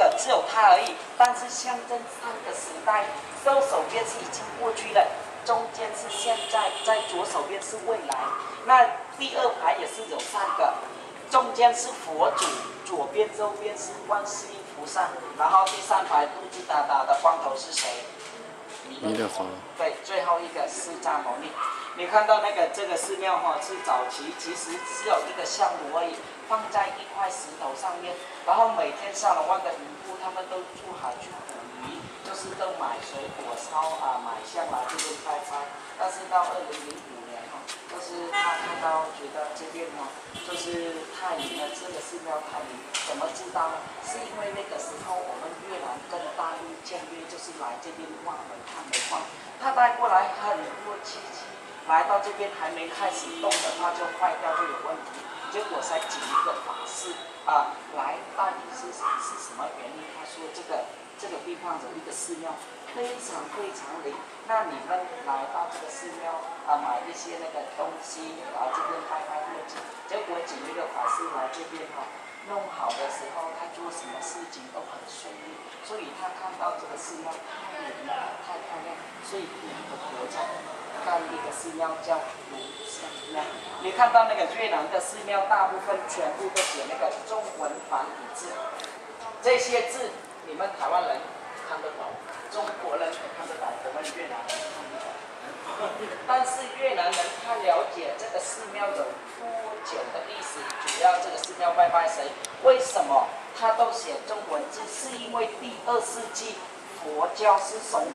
个，只有他而已。但是象征上个时代，右手边是已经过去了，中间是现在，在左手边是未来。那第二排也是有三个，中间是佛祖，左边、右边是观世音菩萨，然后第三排肚子大大的光头是谁？弥勒佛。对，最后一个释迦牟尼。你看到那个这个寺庙哈，是早期其实只有一个香炉而已，放在一块石头上面，然后每天下了万的渔夫他们都出海去捕鱼，就是都买水果烧啊，买香来这边开餐。但是到二零零五年哈，就是他看到觉得这边哈，就是太灵了，这个寺庙太灵，怎么知道呢？是因为那个时候我们越南跟大陆签约，就是来这边挖煤炭煤矿，他带过来很多机。来到这边还没开始动的话就坏掉就有问题，结果才请一个法师啊来，到底是是什么原因？他说这个这个地方有一个寺庙非常非常灵，那你们来到这个寺庙啊买一些那个东西啊这边拍拍业绩，结果请一个法师来这边哈弄好的时候，他做什么事情都很顺利，所以他看到这个寺庙太灵了，太漂亮，所以两个国家。看那个寺庙叫龙香庙，你看到那个越南的寺庙，大部分全部都写那个中文繁体字，这些字你们台湾人看得懂，中国人看得懂，我们越南人看不懂。但是越南人他了解这个寺庙有多久的历史，主要这个寺庙拜拜谁？为什么他都写中文字？是因为第二世纪佛教是从